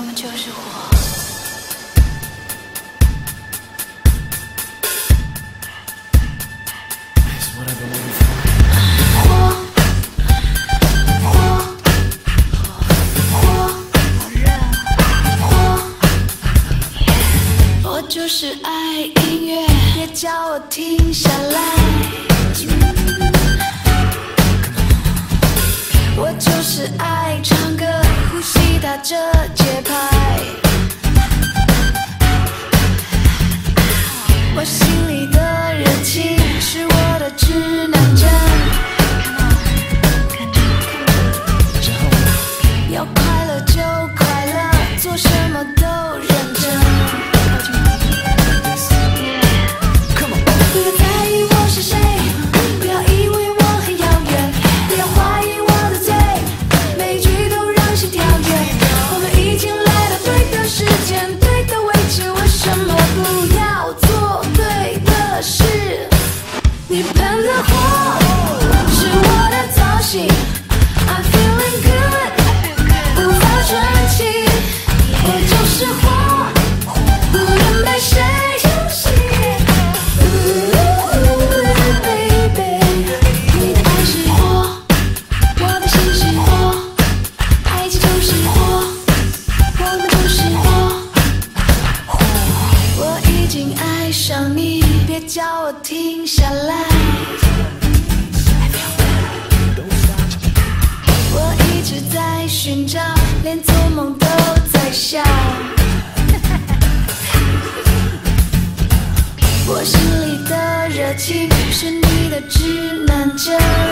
我们就是火我们就是火我就是爱音乐别叫我停下来我就是爱唱歌。击打着节拍。已经爱上你别叫我停下来。我一直在寻找连做梦都在笑。我心里的热情是你的指南针。